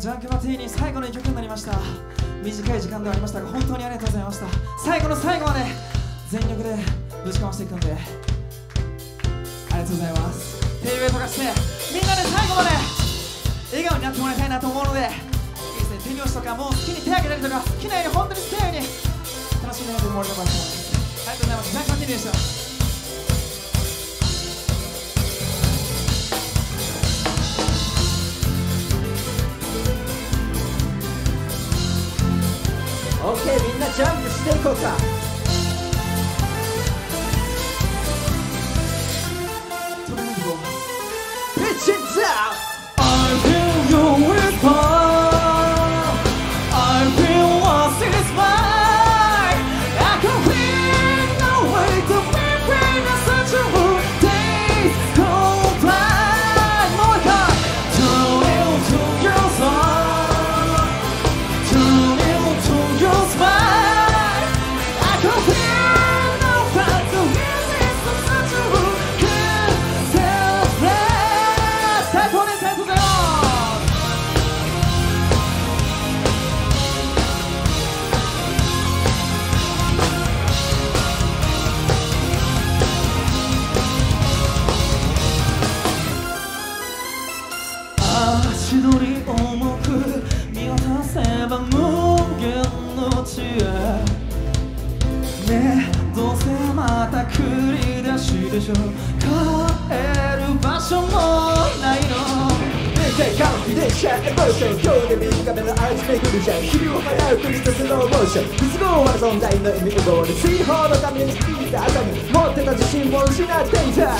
ジャンクバティーニ最後の一曲になりました。短い時間ではありましたが本当にありがとうございました。最後の最後まで全力でぶちかましていくんで。ありがとうございます。手上とかしてみんなで最後まで笑顔になってもらいたいなと思うのでいいですね。手拍子とかもう好きに手挙げたりとか好きなように本当に好きなように楽しんでもらえればと思います。ありがとうございます。ジャンクバティーニでした。みんなジャンプしていこうか。ピチンせば無限の地へねえどうせまた繰り出しでしょ帰る場所もないの全完璧でしちゃエモーション今日で短めのアイスめくるじゃん日々を払うクリスタスローモーション不都合は存在の意味奪われ追放のために生きた後に持ってた自信を失っていた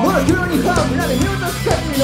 モノクロにホームなでミュートスカッの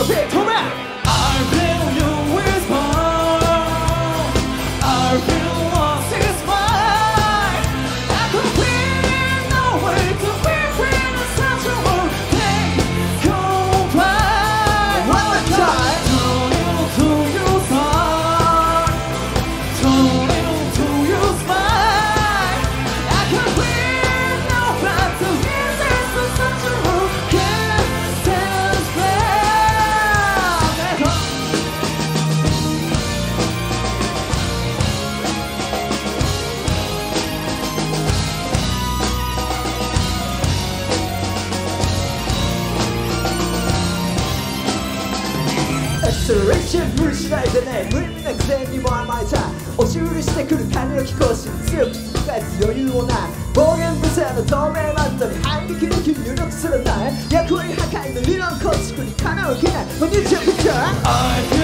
エクセレーション無理しないでね無理なくせにも甘えた押し売りしてくる金の貴公子強く返す余裕もない暴言無性の透明マットに入りきる気入力するんだ役割破壊の理論構築にかなう気ないもう入場ピクチ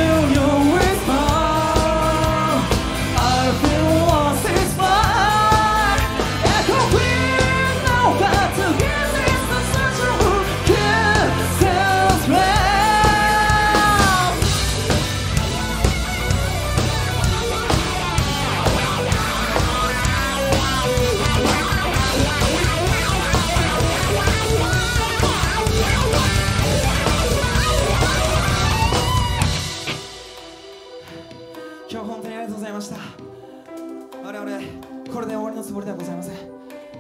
ざいました。我々これで終わりのつもりではございません。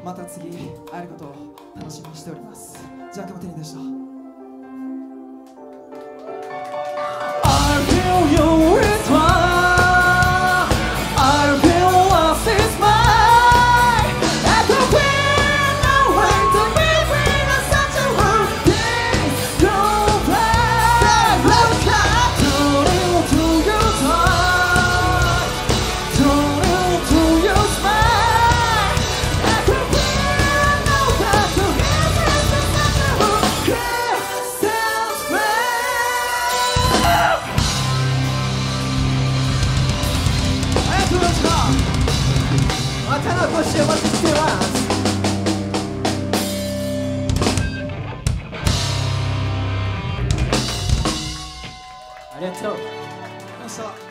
また次会えることを楽しみにしております。ジャック・マテリンでしたまたのご視聴お待ちしています。ありがとう